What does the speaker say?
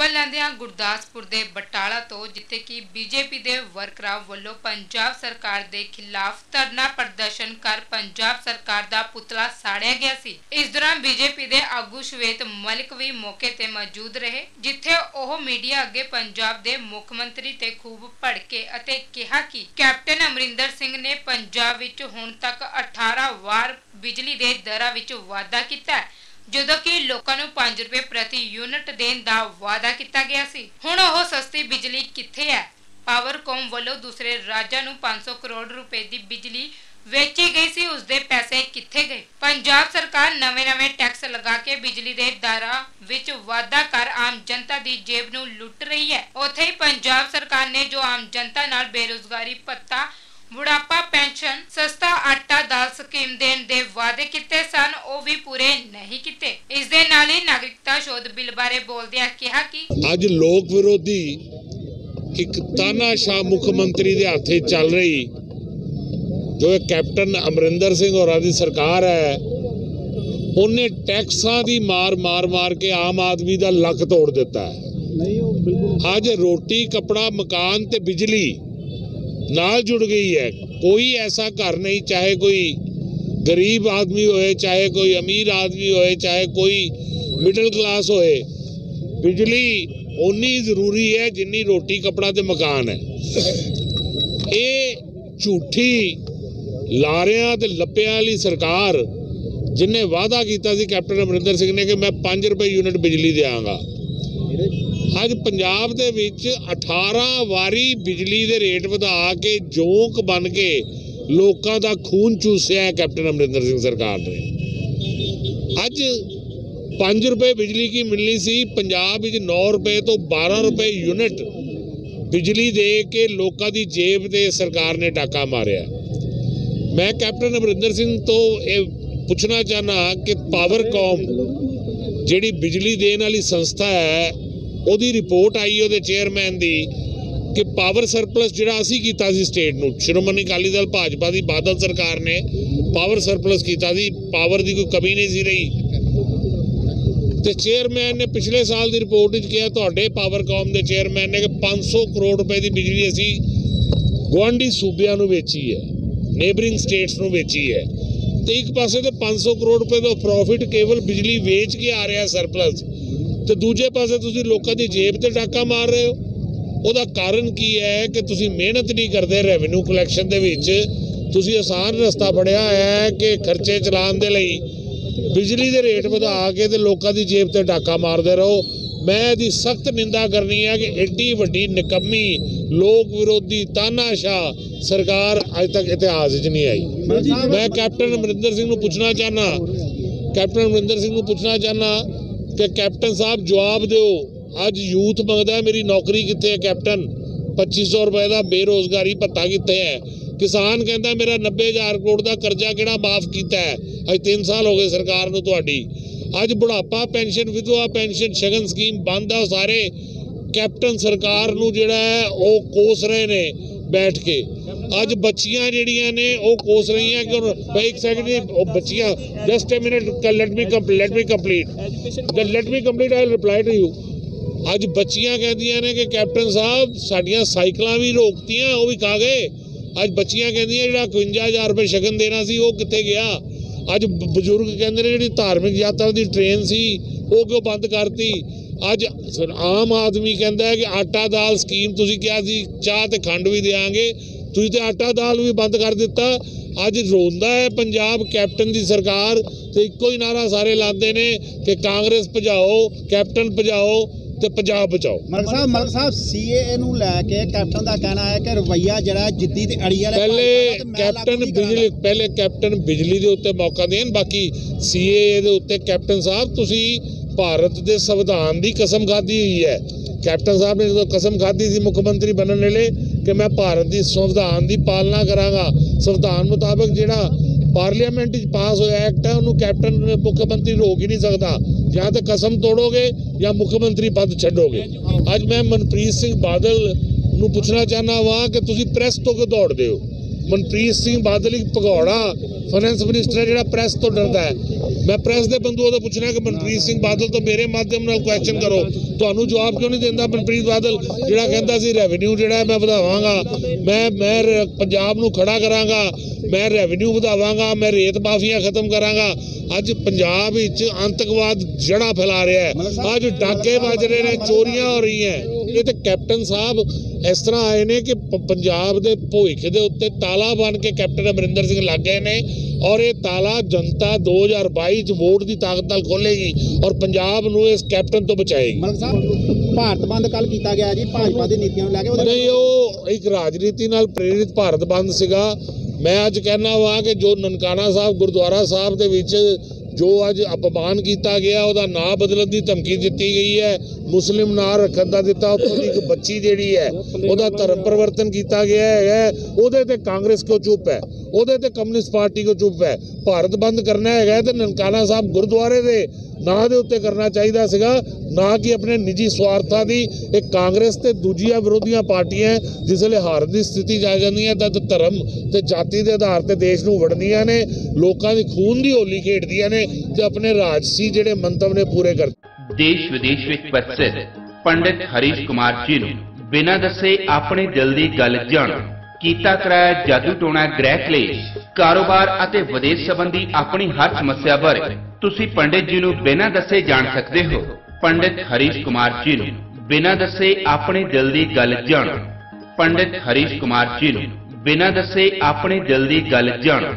ਖਬਰ ਲੈਂਦਿਆਂ ਗੁਰਦਾਸਪੁਰ ਦੇ ਬਟਾਲਾ ਤੋਂ, ਜਿੱਥੇ ਕਿ ਬੀਜੇਪੀ ਦੇ ਵਰਕਰਾਂ ਵੱਲੋਂ ਪੰਜਾਬ ਸਰਕਾਰ ਦੇ ਖਿਲਾਫ ਧਰਨਾ ਪ੍ਰਦਰਸ਼ਨ ਕਰ ਪੰਜਾਬ ਸਰਕਾਰ ਦਾ ਪੁਤਲਾ ਸਾੜਿਆ ਗਿਆ ਸੀ। ਇਸ ਦੌਰਾਨ ਬੀਜੇਪੀ ਦੇ ਆਗੂ ਸ਼ਵੇਤ ਮਲਿਕ ਵੀ ਮੌਕੇ ਤੇ ਮੌਜੂਦ ਰਹੇ, ਜਿੱਥੇ ਉਹ ਮੀਡੀਆ ਅੱਗੇ ਪੰਜਾਬ ਦੇ ਮੁੱਖ ਮੰਤਰੀ ਤੇ ਖੂਬ ਭੜਕੇ ਅਤੇ ਕਿਹਾ ਕਿ ਕੈਪਟਨ ਅਮਰਿੰਦਰ ਸਿੰਘ ਨੇ ਪੰਜਾਬ ਵਿੱਚ ਹੁਣ ਤੱਕ 18 ਵਾਰ ਬਿਜਲੀ ਦੇ ਦਰਾਂ ਵਿੱਚ ਵਾਧਾ ਕੀਤਾ ਹੈ। ਜਦੋਂ ਕਿ ਲੋਕਾਂ ਨੂੰ 5 ਰੁਪਏ ਪ੍ਰਤੀ ਯੂਨਿਟ ਦੇਣ ਦਾ ਵਾਅਦਾ ਕੀਤਾ ਗਿਆ ਸੀ। ਹੁਣ ਉਹ ਸਸਤੀ ਬਿਜਲੀ ਕਿੱਥੇ ਹੈ? ਪਾਵਰਕੌਮ ਵੱਲੋਂ ਦੂਸਰੇ ਰਾਜਾਂ ਨੂੰ 500 ਕਰੋੜ ਰੁਪਏ ਦੀ ਬਿਜਲੀ ਵੇਚੀ ਗਈ ਸੀ, ਉਸ ਦੇ ਪੈਸੇ ਕਿੱਥੇ ਗਏ? ਪੰਜਾਬ ਸਰਕਾਰ ਨਵੇਂ-ਨਵੇਂ ਟੈਕਸ ਲਗਾ ਕੇ ਬਿਜਲੀ ਦੇ ਦਰਾਂ ਵਿੱਚ ਵਾਧਾ ਕਰ ਆਮ ਜਨਤਾ ਦੀ ਜੇਬ ਨੂੰ ਲੁੱਟ ਰਹੀ ਹੈ। ਉੱਥੇ ਹੀ ਪੰਜਾਬ ਸਰਕਾਰ ਨੇ ਜੋ ਆਮ ਜਨਤਾ ਨਾਲ ਬੇਰੁਜ਼ਗਾਰੀ ਭੱਤਾ ਬੁਢਾਪਾ ਪੈਨਸ਼ਨ ਸਸਤਾ ਆਟਾ ਦਾਲ ਸਕੀਮ ਦੇਣ ਦੇ ਵਾਅਦੇ ਕੀਤੇ ਸਨ ਉਹ ਵੀ ਪੂਰੇ ਨਹੀਂ ਕੀਤੇ। ਇਸ ਦੇ ਨਾਲ ਹੀ ਨਾਗਰਿਕਤਾ ਸ਼ੋਧ ਬਿੱਲ ਬਾਰੇ ਬੋਲਦਿਆਂ ਕਿਹਾ ਕਿ ਅੱਜ ਲੋਕ ਵਿਰੋਧੀ ਇੱਕ ਤਾਨਾਸ਼ਾਹ ਮੁੱਖ ਮੰਤਰੀ ਦੇ ਹੱਥੇ ਚੱਲ ਰਹੀ ਜੋ ਕੈਪਟਨ ਅਮਰਿੰਦਰ ਸਿੰਘ ਹੋਰਾਂ ਦੀ ਸਰਕਾਰ ਹੈ ਉਹਨੇ ਟੈਕਸਾਂ ਦੀ ਮਾਰ ਮਾਰ ਮਾਰ ਕੇ ਆਮ ਆਦਮੀ ਦਾ ਲੱਕ ਤੋੜ ਦਿੱਤਾ। ਹੈ ਨਹੀਂ ਉਹ ਬਿਲਕੁਲ ਅੱਜ ਰੋਟੀ ਕਪੜਾ ਮਕਾਨ ਤੇ ਬਿਜਲੀ ਨਾਲ ਜੁੜ ਗਈ ਹੈ। ਕੋਈ ਐਸਾ ਘਰ ਨਹੀਂ, ਚਾਹੇ ਕੋਈ ਗਰੀਬ ਆਦਮੀ ਹੋਏ, ਚਾਹੇ ਕੋਈ ਅਮੀਰ ਆਦਮੀ ਹੋਏ, ਚਾਹੇ ਕੋਈ ਮਿਡਲ ਕਲਾਸ ਹੋਏ। ਬਿਜਲੀ ਓਨੀ ਜ਼ਰੂਰੀ ਹੈ ਜਿੰਨੀ ਰੋਟੀ, ਕਪੜਾ ਤੇ ਮਕਾਨ ਹੈ। ਇਹ ਝੂਠੀ ਲਾਰਿਆਂ ਤੇ ਲੱਪਿਆਂ ਵਾਲੀ ਸਰਕਾਰ ਜਿਨੇ ਵਾਅਦਾ ਕੀਤਾ ਸੀ ਕੈਪਟਨ ਅਮਰਿੰਦਰ ਸਿੰਘ ਨੇ ਕਿ ਮੈਂ 5 ਰੁਪਏ ਯੂਨਿਟ ਬਿਜਲੀ ਦੇਵਾਂਗਾ ਅੱਜ ਪੰਜਾਬ ਦੇ ਵਿੱਚ 18 ਵਾਰੀ ਬਿਜਲੀ ਦੇ ਰੇਟ ਵਧਾ ਕੇ ਜੋਂਕ ਬਣ ਕੇ ਲੋਕਾਂ ਦਾ ਖੂਨ ਚੂਸਿਆ ਹੈ ਕੈਪਟਨ ਅਮਰਿੰਦਰ ਸਿੰਘ ਸਰਕਾਰ ਨੇ। ਅੱਜ 5 ਰੁਪਏ ਬਿਜਲੀ ਕੀ ਮਿਲਣੀ ਸੀ, ਪੰਜਾਬ ਵਿੱਚ 9 ਰੁਪਏ ਤੋਂ 12 ਰੁਪਏ ਯੂਨਿਟ ਬਿਜਲੀ ਦੇ ਕੇ ਲੋਕਾਂ ਦੀ ਜੇਬ ਤੇ ਸਰਕਾਰ ਨੇ ਡਾਕਾ ਮਾਰਿਆ। ਮੈਂ ਕੈਪਟਨ ਅਮਰਿੰਦਰ ਸਿੰਘ ਤੋਂ ਇਹ ਪੁੱਛਣਾ ਚਾਹਨਾ ਕਿ ਪਾਵਰਕਾਮ ਜਿਹੜੀ ਬਿਜਲੀ ਦੇਣ ਵਾਲੀ ਸੰਸਥਾ ਹੈ ਉਹਦੀ ਰਿਪੋਰਟ ਆਈ ਉਹਦੇ ਚੇਅਰਮੈਨ ਦੀ ਕਿ ਪਾਵਰ ਸਰਪਲਸ ਜਿਹੜਾ ਅਸੀਂ ਕੀਤਾ ਸੀ ਸਟੇਟ ਨੂੰ, ਸ਼੍ਰੋਮਣੀ ਅਕਾਲੀ ਦਲ ਭਾਜਪਾ ਦੀ, ਬਾਦਲ ਸਰਕਾਰ ਨੇ ਪਾਵਰ ਸਰਪਲਸ ਕੀਤਾ ਸੀ ਪਾਵਰ ਦੀ ਕੋਈ ਕਮੀ ਨਹੀਂ ਸੀ ਰਹੀ। ਤੇ ਚੇਅਰਮੈਨ ਨੇ ਪਿਛਲੇ ਸਾਲ ਦੀ ਰਿਪੋਰਟ ਵਿੱਚ ਕਿਹਾ, ਤੁਹਾਡੇ ਪਾਵਰਕਾਮ ਦੇ ਚੇਅਰਮੈਨ ਨੇ ਕਿ 500 ਕਰੋੜ ਰੁਪਏ ਦੀ ਬਿਜਲੀ ਅਸੀਂ ਗੁਆਂਢੀ ਸੂਬਿਆਂ ਨੂੰ ਵੇਚੀ ਹੈ ਨੇਬਰਿੰਗ ਸਟੇਟਸ ਨੂੰ ਵੇਚੀ ਹੈ। ਤੇ ਇੱਕ ਪਾਸੇ ਤੇ 500 ਕਰੋੜ ਰੁਪਏ ਦਾ ਪ੍ਰੋਫਿਟ ਕੇਵਲ ਬਿਜਲੀ ਵੇਚ ਕੇ ਆ ਰਿਹਾ ਸਰਪਲਸ ਤੇ ਦੂਜੇ ਪਾਸੇ ਤੁਸੀਂ ਲੋਕਾਂ ਦੀ ਜੇਬ ਤੇ ਡਾਕਾ ਮਾਰ ਰਹੇ ਹੋ। ਉਹਦਾ ਕਾਰਨ ਕੀ ਹੈ ਕਿ ਤੁਸੀਂ ਮਿਹਨਤ ਨਹੀਂ ਕਰਦੇ ਰੈਵਨਿਊ ਕਲੈਕਸ਼ਨ ਦੇ ਵਿੱਚ? ਤੁਸੀਂ ਆਸਾਨ ਰਸਤਾ ਫੜਿਆ ਹੈ ਕਿ ਖਰਚੇ ਚਲਾਉਣ ਦੇ ਲਈ ਬਿਜਲੀ ਦੇ ਰੇਟ ਵਧਾ ਕੇ ਤੇ ਲੋਕਾਂ ਦੀ ਜੇਬ ਤੇ ਡਾਕਾ ਮਾਰਦੇ ਰਹੋ। ਮੈਂ ਇਹਦੀ ਸਖਤ ਨਿੰਦਾ ਕਰਨੀ ਹੈ ਕਿ ਐਡੀ ਵੱਡੀ ਨਿਕੰਮੀ ਲੋਕ ਵਿਰੋਧੀ ਤਾਨਾਸ਼ਾਹ ਸਰਕਾਰ ਅੱਜ ਤੱਕ ਇਤਿਹਾਸ ਵਿੱਚ ਨਹੀਂ ਆਈ। ਮੈਂ ਕੈਪਟਨ ਅਮਰਿੰਦਰ ਸਿੰਘ ਨੂੰ ਪੁੱਛਣਾ ਚਾਹਨਾ ਕੈਪਟਨ ਅਮਰਿੰਦਰ ਸਿੰਘ ਨੂੰ ਪੁੱਛਣਾ ਚਾਹਨਾ ਕਿ ਕੈਪਟਨ ਸਾਹਿਬ ਜਵਾਬ ਦਿਓ। ਅੱਜ ਯੂਥ ਮੰਗਦਾ ਮੇਰੀ ਨੌਕਰੀ ਕਿੱਥੇ ਹੈ ਕੈਪਟਨ? 2500 ਰੁਪਏ ਦਾ ਬੇਰੋਜ਼ਗਾਰੀ ਭੱਤਾ ਕਿੱਥੇ ਹੈ? ਕਿਸਾਨ ਕਹਿੰਦਾ, ਮੇਰਾ 90000 ਕਰੋੜ ਦਾ ਕਰਜ਼ਾ ਕਿਹੜਾ ਮਾਫ ਕੀਤਾ ਹੈ? ਅੱਜ 3 ਸਾਲ ਹੋ ਗਏ ਸਰਕਾਰ ਨੂੰ ਤੁਹਾਡੀ। ਅੱਜ ਬੁਢਾਪਾ ਪੈਨਸ਼ਨ, ਵਿਧਵਾ ਪੈਨਸ਼ਨ, ਸ਼ਗਨ ਸਕੀਮ ਬੰਦ ਆ ਸਾਰੇ। ਕੈਪਟਨ ਸਰਕਾਰ ਨੂੰ ਜਿਹੜਾ ਹੈ, ਉਹ ਕੋਸ ਰਹੇ ਨੇ ਬੈਠ ਕੇ। ਅੱਜ ਬੱਚੀਆਂ ਜਿਹੜੀਆਂ ਨੇ, ਉਹ ਕੋਸ ਰਹੀਆਂ ਕਿ ਹੁਣ ਇੱਕ ਸੈਕਿੰਡ ਉਹ ਬੱਚੀਆਂ just a minute let me complete let me complete let me complete I reply to you ਅੱਜ ਬੱਚੀਆਂ ਕਹਿੰਦੀਆਂ ਨੇ ਕਿ ਕੈਪਟਨ ਸਾਹਿਬ, ਸਾਡੀਆਂ ਸਾਈਕਲਾਂ ਵੀ ਰੋਕਤੀਆਂ, ਉਹ ਵੀ ਖਾ ਗਏ। ਅੱਜ ਬੱਚੀਆਂ ਕਹਿੰਦੀਆਂ ਜਿਹੜਾ 51000 ਰੁਪਏ ਸ਼ਗਨ ਦੇਣਾ ਸੀ, ਉਹ ਕਿੱਥੇ ਗਿਆ? ਅੱਜ ਬਜ਼ੁਰਗ ਕਹਿੰਦੇ ਨੇ ਜਿਹੜੀ ਧਾਰਮਿਕ ਯਾਤਰਾ ਦੀ ਟ੍ਰੇਨ ਸੀ, ਉਹ ਕਿਉਂ ਬੰਦ ਕਰਤੀ? ਅੱਜ ਆਮ ਆਦਮੀ ਕਹਿੰਦਾ ਹੈ ਕਿ ਆਟਾ ਦਾਲ ਸਕੀਮ ਤੁਸੀਂ ਕਿਹਾ ਸੀ, ਚਾਹ ਤੇ ਖੰਡ ਵੀ ਦੇਾਂਗੇ ਤੁਸੀਂ ਤੇ ਆਟਾ ਦਾਲ ਵੀ ਬੰਦ ਕਰ ਦਿੱਤਾ। ਅੱਜ ਰੋਂਦਾ ਹੈ ਪੰਜਾਬ ਕੈਪਟਨ ਦੀ ਸਰਕਾਰ ਤੇ ਇੱਕੋ ਹੀ ਨਾਰਾ ਸਾਰੇ ਲਾਉਂਦੇ ਨੇ ਕਿ ਕਾਂਗਰਸ ਭਜਾਓ ਕੈਪਟਨ ਭਜਾਓ ਤੇ ਪੰਜਾਬ ਬਚਾਓ। ਮਲਕ ਸਾਹਿਬ ਮਲਕ ਸਾਹਿਬ ਸੀਏਏ ਨੂੰ ਲੈ ਕੇ ਕੈਪਟਨ ਦਾ ਕਹਿਣਾ ਹੈ ਕਿ ਰਵਈਆ ਜਿਹੜਾ ਜਿੱਦੀ ਤੇ ਅੜੀ ਵਾਲਾ ਪਹਿਲੇ ਕੈਪਟਨ ਬਿਜਲੀ ਪਹਿਲੇ ਕੈਪਟਨ ਬਿਜਲੀ ਦੇ ਉੱਤੇ ਮੌਕਾ ਦੇਣ ਬਾਕੀ ਸੀਏ ਦੇ ਉੱਤੇ ਕੈਪਟਨ ਸਾਹਿਬ ਤੁਸੀਂ ਭਾਰਤ ਦੇ ਸੰਵਿਧਾਨ ਦੀ ਕਸਮ ਖਾਧੀ ਹੋਈ ਹੈ। ਕੈਪਟਨ ਸਾਹਿਬ ਨੇ ਜਦੋਂ ਕਸਮ ਖਾਧੀ ਸੀ ਮੁੱਖ ਮੰਤਰੀ ਬਣਨ ਵੇਲੇ ਕਿ ਮੈਂ ਭਾਰਤ ਦੀ ਸੰਵਿਧਾਨ ਦੀ ਪਾਲਣਾ ਕਰਾਂਗਾ, ਸੰਵਿਧਾਨ ਮੁਤਾਬਕ ਜਿਹੜਾ ਪਾਰਲੀਮੈਂਟ ਵਿੱਚ ਪਾਸ ਹੋਇਆ ਐਕਟ ਹੈ, ਉਹਨੂੰ ਕੈਪਟਨ ਮੁੱਖ ਮੰਤਰੀ ਰੋਕ ਹੀ ਨਹੀਂ ਸਕਦਾ। ਜਾਂ ਤਾਂ ਕਸਮ ਤੋੜੋਗੇ ਜਾਂ ਮੁੱਖ ਮੰਤਰੀ ਪਦ ਛੱਡੋਗੇ। ਅੱਜ ਮੈਂ ਮਨਪ੍ਰੀਤ ਸਿੰਘ ਬਾਦਲ ਨੂੰ ਪੁੱਛਣਾ ਚਾਹਨਾ ਵਾਂ ਕਿ ਤੁਸੀਂ ਪ੍ਰੈਸ ਤੋਂ ਕਿਉਂ ਦੌੜਦੇ ਹੋ? ਮਨਪ੍ਰੀਤ ਸਿੰਘ ਬਾਦਲ ਇੱਕ ਭਗੌੜਾ ਫਾਈਨੈਂਸ ਮਿਨਿਸਟਰ ਜਿਹੜਾ ਪ੍ਰੈਸ ਤੋਂ ਡਰਦਾ ਹੈ। ਮੈਂ ਪ੍ਰੈਸ ਦੇ ਬੰਦੂਆਂ ਤੋਂ ਪੁੱਛਣਾ ਕਿ ਮਨਪ੍ਰੀਤ ਸਿੰਘ ਬਾਦਲ ਤੋਂ ਮੇਰੇ ਮਾਧਿਅਮ ਨਾਲ ਕੁਐਸਚਨ ਕਰੋ। ਤੁਹਾਨੂੰ ਜਵਾਬ ਕਿਉਂ ਨਹੀਂ ਦਿੰਦਾ ਮਨਪ੍ਰੀਤ ਬਾਦਲ? ਜਿਹੜਾ ਕਹਿੰਦਾ ਸੀ ਰੈਵਨਿਊ ਜਿਹੜਾ ਮੈਂ ਵਧਾਵਾਂਗਾ। ਮੈਂ ਮੈਂ ਪੰਜਾਬ ਨੂੰ ਖੜਾ ਕਰਾਂਗਾ। ਮੈਂ ਰੈਵਨਿਊ ਵਧਾਵਾਂਗਾ। ਮੈਂ ਰੇਤ ਮਾਫੀਆ ਖਤਮ ਕਰਾਂਗਾ। ਅੱਜ ਪੰਜਾਬ ਵਿੱਚ ਆਤੰਕਵਾਦ ਜੜਾ ਫੈਲਾ ਰਿਹਾ ਹੈ। ਅੱਜ ਡਾਕੇ ਵੱਜ ਰਹੇ ਨੇ ਚੋਰੀਆਂ ਹੋ ਰਹੀਆਂ। ਇਹ ਤੇ ਕੈਪਟਨ ਸਾਹਿਬ ਇਸ ਤਰ੍ਹਾਂ ਆਏ ਨੇ ਕਿ ਪੰਜਾਬ ਦੇ ਭੁੱਖ ਦੇ ਉੱਤੇ ਤਾਲਾ ਬਣ ਕੇ ਕੈਪਟਨ ਅਮਰਿੰਦਰ ਸਿੰਘ ਲੱਗ ਗਏ ਨੇ ਔਰ ਇਹ ਤਾਲਾ ਜਨਤਾ 2022 ਚ ਵੋਟ ਦੀ ਤਾਕਤ ਨਾਲ ਖੋਲੇਗੀ ਔਰ ਪੰਜਾਬ ਨੂੰ ਇਸ ਕੈਪਟਨ ਤੋਂ ਬਚਾਏਗੀ। ਮਲਕ ਸਾਹਿਬ ਭਾਰਤ ਬੰਦ ਕੱਲ ਕੀਤਾ ਗਿਆ ਜੀ ਭਾਜਪਾ ਦੀ ਨੀਤੀਆਂ ਨੂੰ ਲੈ ਕੇ ਨਹੀਂ ਉਹ ਇੱਕ ਰਾਜਨੀਤੀ ਨਾਲ ਪ੍ਰੇਰਿਤ ਭਾਰਤ ਬੰਦ ਸੀਗਾ। ਮੈਂ ਅੱਜ ਕਹਿਣਾ ਵਾ ਕਿ ਜੋ ਨਨਕਾਣਾ ਸਾਹਿਬ ਗੁਰਦੁਆਰਾ ਸਾਹਿਬ ਦੇ ਵਿੱਚ ਜੋ ਅੱਜ ਅਪਮਾਨ ਕੀਤਾ ਗਿਆ, ਉਹਦਾ ਨਾਂ ਬਦਲਣ ਦੀ ਧਮਕੀ ਦਿੱਤੀ ਗਈ ਹੈ, ਮੁਸਲਿਮ ਨਾਂ ਰੱਖਣ ਦਾ ਦਿੱਤਾ, ਉੱਥੋਂ ਦੀ ਇੱਕ ਬੱਚੀ ਜਿਹੜੀ ਹੈ, ਉਹਦਾ ਧਰਮ ਪਰਿਵਰਤਨ ਕੀਤਾ ਗਿਆ ਹੈ, ਉਹਦੇ ਤੇ ਕਾਂਗਰਸ ਕਿਉਂ ਚੁੱਪ ਹੈ? ਉਹਦੇ ਤੇ ਕਮਿਊਨਿਸਟ ਪਾਰਟੀ ਕਿਉਂ ਚੁੱਪ ਹੈ? ਭਾਰਤ ਬੰਦ ਕਰਨਾ ਹੈਗਾ ਤੇ ਨਨਕਾਣਾ ਸਾਹਿਬ ਗੁਰਦੁਆਰੇ ਦੇ ਨਾਂ ਦੇ ਉੱਤੇ ਕਰਨਾ ਚਾਹੀਦਾ ਸੀਗਾ, ਨਾ ਕਿ ਆਪਣੇ ਨਿੱਜੀ ਸਵਾਰਥਾਂ ਦੀ। ਇੱਕ ਕਾਂਗਰਸ ਤੇ ਦੂਜੀਆਂ ਵਿਰੋਧੀਆਂ ਪਾਰਟੀਆਂ ਜਿਸ ਵੇਲੇ ਹਾਰ ਦੀ ਸਥਿਤੀ ਜਾ ਜਾਂਦੀਆਂ ਤਾਂ ਧਰਮ ਤੇ ਜਾਤੀ ਦੇ ਆਧਾਰ ਤੇ ਦੇਸ਼ ਨੂੰ ਵੜਦੀਆਂ ਨੇ, ਲੋਕਾਂ ਦੀ ਖੂਨ ਦੀ ਹੋਲੀ ਖੇਡਦੀਆਂ ਨੇ ਤੇ ਆਪਣੇ ਰਾਜਸੀ ਜਿਹੜੇ ਮੰਤਵ ਨੇ ਪੂਰੇ ਕਰ ਦੇਸ਼ ਵਿਦੇਸ਼ ਵਿੱਚ ਪ੍ਰਸਿੱਧ ਪੰਡਿਤ ਹਰੀਸ਼ ਕੁਮਾਰ ਜੀ ਨੂੰ ਬਿਨਾਂ ਦੱਸੇ ਆਪਣੇ ਦਿਲ ਦੀ ਗੱਲ ਜਾਣ। ਕੀਤਾ ਕਰਾਇਆ ਜਾਦੂ ਟੋਣਾ ਗ੍ਰਹਿ ਕਲੇਸ਼, ਕਾਰੋਬਾਰ ਅਤੇ ਵਿਦੇਸ਼ ਸੰਬੰਧੀ ਆਪਣੀ ਹਰ ਸਮੱਸਿਆ ਬਾਰੇ ਤੁਸੀਂ ਪੰਡਿਤ ਜੀ ਨੂੰ ਬਿਨਾਂ ਦੱਸੇ ਜਾਣ ਸਕਦੇ ਹੋ। ਪੰਡਿਤ ਹਰੀਸ਼ ਕੁਮਾਰ ਜੀ ਨੂੰ ਬਿਨਾਂ ਦੱਸੇ ਆਪਣੇ ਦਿਲ ਦੀ ਗੱਲ ਜਾਣੋ। ਪੰਡਿਤ ਹਰੀਸ਼ ਕੁਮਾਰ ਜੀ ਨੂੰ ਬਿਨਾਂ ਦੱਸੇ ਆਪਣੇ ਦਿਲ ਦੀ ਗੱਲ ਜਾਣੋ।